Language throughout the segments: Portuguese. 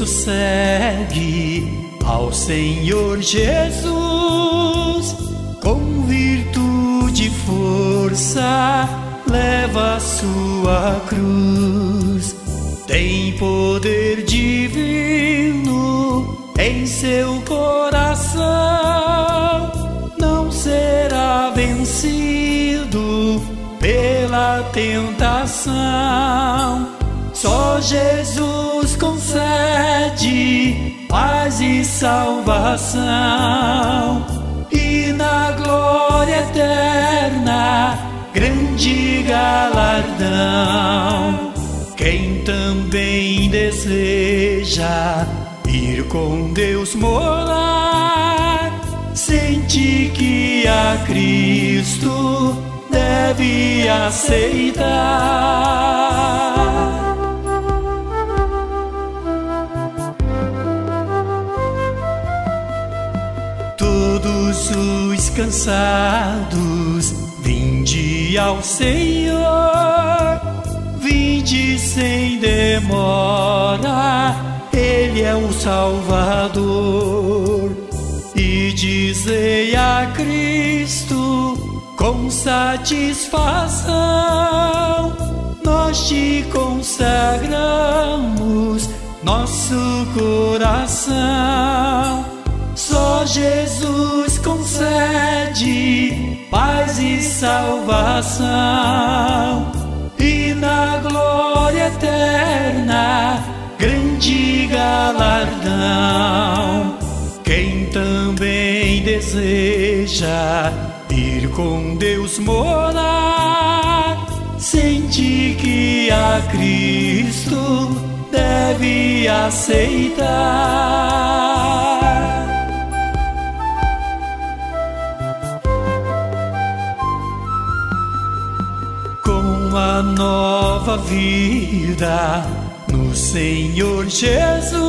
tu segue ao Senhor Jesus com virtude e força, leva a sua cruz. Tem poder divino em seu coração, não será vencido pela tentação. Só Jesus concede paz e salvação, e na glória eterna, grande galardão. Quem também deseja ir com Deus morar, sente que a Cristo deve aceitar. Todos os cansados, vinde ao Senhor, vinde sem demora, Ele é o Salvador. E dizei a Cristo com satisfação, nós te consagramos nosso coração só Jesus concede paz e salvação, e na glória eterna, grande galardão. Quem também deseja ir com Deus morar, sente que a Cristo deve aceitar. Nova vida no Senhor Jesus.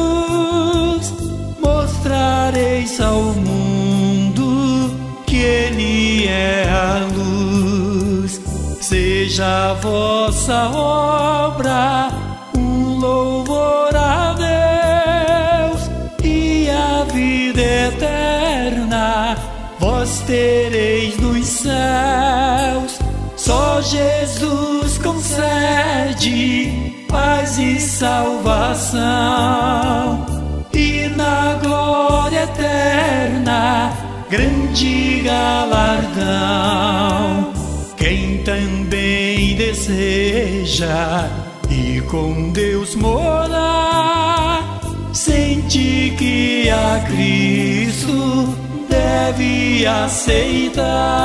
Mostrareis ao mundo que Ele é a luz. Seja a vossa obra um louvor a Deus e a vida eterna vós tereis nos céus. Só Jesus concede paz e salvação, e na glória eterna, grande galardão. Quem também deseja ir com Deus morar, sente que a Cristo deve aceitar.